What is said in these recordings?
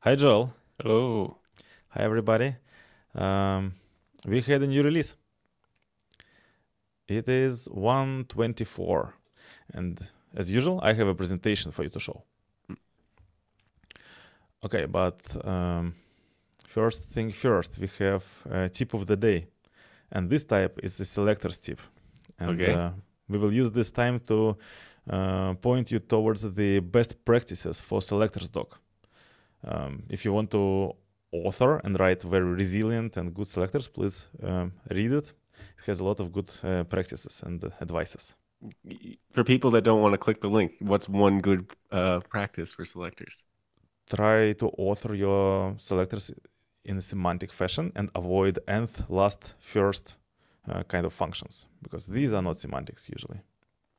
Hi, Joel. Hello. Hi, everybody. Um, we had a new release. It is 124. And as usual, I have a presentation for you to show. Okay, but um, first thing first, we have a tip of the day. And this type is the selectors tip. And Okay. uh, we will use this time to uh, point you towards the best practices for selectors doc. Um, if you want to author and write very resilient and good selectors, please um, read it. It has a lot of good uh, practices and uh, advices. For people that don't want to click the link, what's one good uh, practice for selectors? Try to author your selectors in a semantic fashion and avoid nth, last, first uh, kind of functions because these are not semantics usually.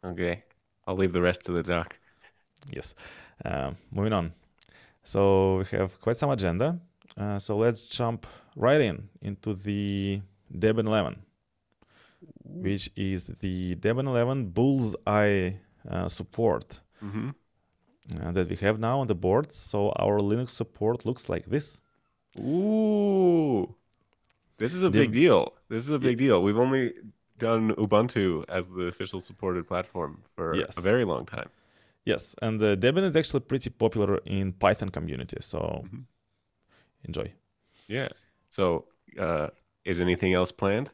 Okay. I'll leave the rest to the doc. Yes. Um, moving on. So we have quite some agenda. Uh, so let's jump right in into the Debian 11, which is the Debian 11 bullseye uh, support Mm-hmm. uh, that we have now on the board. So our Linux support looks like this. Ooh. This is a big deal. This is a big deal. We've only done Ubuntu as the official supported platform for Yes. a very long time. Yes, and uh, Debian is actually pretty popular in Python community. So Mhm. enjoy. Yeah. So, uh, is anything else planned?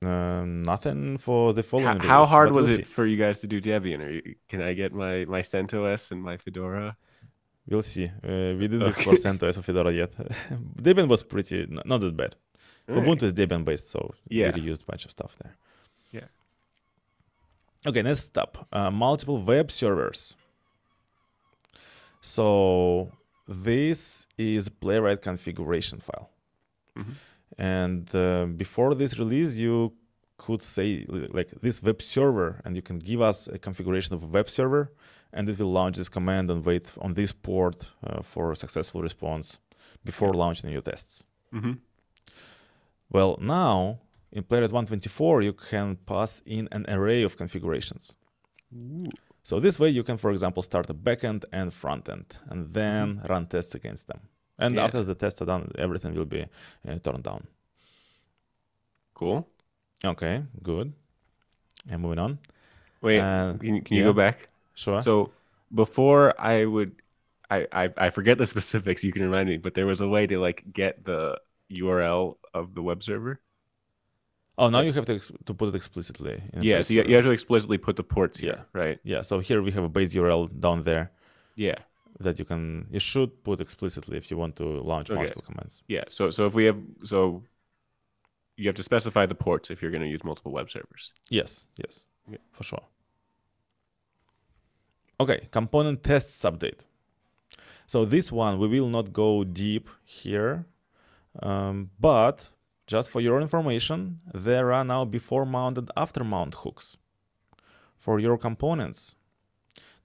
Uh, nothing for the following. how release, hard was we'll it see. for you guys to do Debian? Or can I get my my CentOS and my Fedora? We'll see. Uh, we didn't Okay. explore CentOS or Fedora yet. Debian was pretty not that bad. All Ubuntu right. is Debian based, so Yeah. we reused a bunch of stuff there. Yeah. Okay, next step. Uh, multiple web servers. So this is playwright configuration file. Mhm. And uh, before this release, you could say like this web server, and you can give us a configuration of a web server, and it will launch this command and wait on this port uh, for a successful response before launching your tests. Mm-hmm. Well, now in Playwright 124, you can pass in an array of configurations. So this way, you can, for example, start a backend and frontend, and then run tests against them. And Yeah. after the tests are done, everything will be uh, turned down. Cool. Okay, good. And moving on. Wait, Uh, can, you- can you yeah. go back? Sure. So before I would, I, I I forget the specifics. You can remind me, but there was a way to like get the URL of the web server. Oh, now you have to ex- to put it explicitly. Yeah, so you, you have to explicitly put the ports here, Yeah. right? yeah. So here we have a base URL down there Yeah, that you can you should put explicitly if you want to launch Okay. multiple commands. yeah. So so if we have so you have to specify the ports if you're going to use multiple web servers. Yes, yes, Yeah. for sure. Okay, component tests update. So this one we will not go deep here, um, but just for your information, there are now before mount and after mount hooks for your components.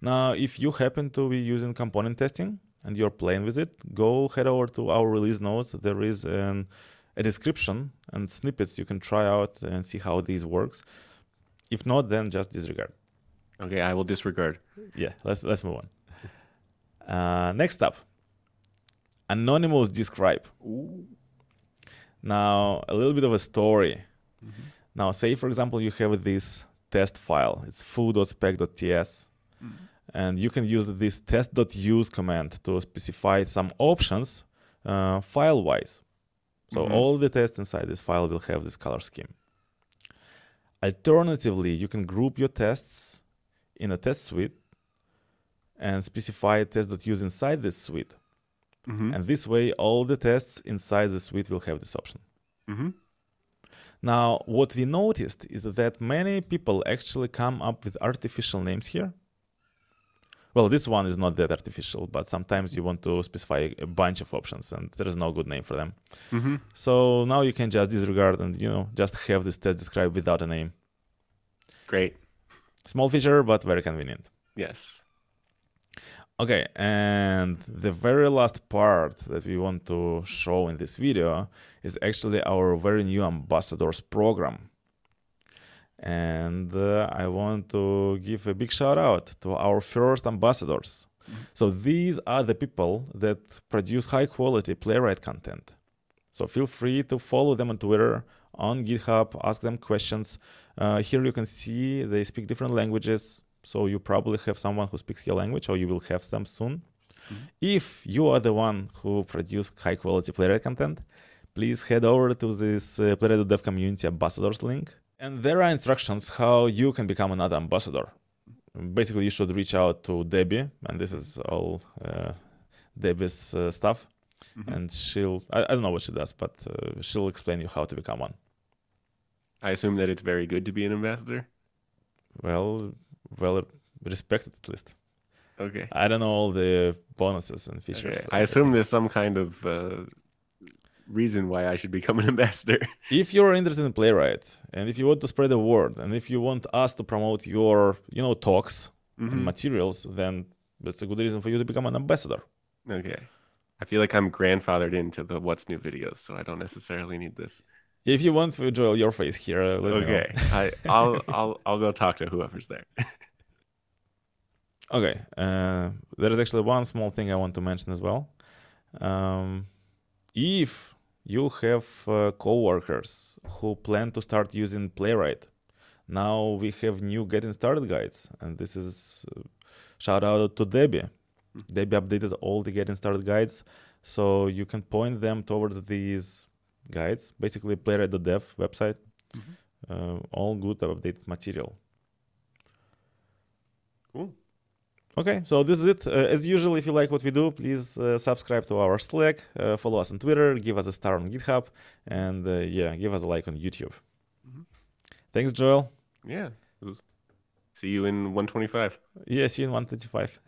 Now, if you happen to be using component testing and you're playing with it, go head over to our release notes. There is an, a description and snippets you can try out and see how these works. If not, then just disregard. Okay, I will disregard. Yeah, let's let's move on. Uh, next up, anonymous describe. Now, a little bit of a story. Now, say for example, you have this test file. It's foo.spec.ts, and you can use this test.use command to specify some options uh, file-wise. So Mhm. all the tests inside this file will have this color scheme. Alternatively, you can group your tests in a test suite and specify test.use inside this suite. Mm-hmm. And this way, all the tests inside the suite will have this option. Mm-hmm. Now, what we noticed is that many people actually come up with artificial names here. Well, this one is not that artificial, but sometimes you want to specify a bunch of options and there is no good name for them. Mm-hmm. So now you can just disregard and you know just have this test described without a name. Great. Small feature, but very convenient. Yes. Okay, and the very last part that we want to show in this video is actually our very new ambassadors program. And uh, I want to give a big shout out to our first ambassadors. So these are the people that produce high quality playwright content. So feel free to follow them on Twitter, on GitHub, ask them questions. Uh, here you can see they speak different languages. So you probably have someone who speaks your language or you will have them soon. Mm-hmm. If you are the one who produce high quality playwright content, please head over to this uh, playwright.dev community ambassadors link. And there are instructions how you can become another ambassador basically you should reach out to Debbie, and this is all uh, Debbie's uh, stuff, mm-hmm. and she'll I, I, don't know what she does, but uh, she'll explain you how to become one. I assume that it's very good to be an ambassador. Well, well respected at least. Okay. I don't know all the bonuses and features. Okay. I assume there's some kind of uh, reason why I should become an ambassador. if you're interested in Playwright and if you want to spread the word and if you want us to promote your, you know, talks mm-hmm. and materials, then that's a good reason for you to become an ambassador. Okay. I feel like I'm grandfathered into the what's new videos, so I don't necessarily need this. If you want to Joel your face here, uh, okay, I, I'll I'll I'll go talk to whoever's there. okay, uh, there is actually one small thing I want to mention as well. Um, if you have uh, coworkers who plan to start using Playwright, now we have new getting started guides, and this is uh, shout out to Debbie. Mm-hmm. Debbie updated all the getting started guides, so you can point them towards these guides. Basically, playwright.dev website, mm-hmm. uh, all good updated material. Cool. Okay, so this is it. Uh, as usual, if you like what we do, please uh, subscribe to our Slack, uh, follow us on Twitter, give us a star on GitHub, and uh, yeah, give us a like on YouTube. Mm-hmm. Thanks, Joel. Yeah. See you in 125. Yeah, see you in 125.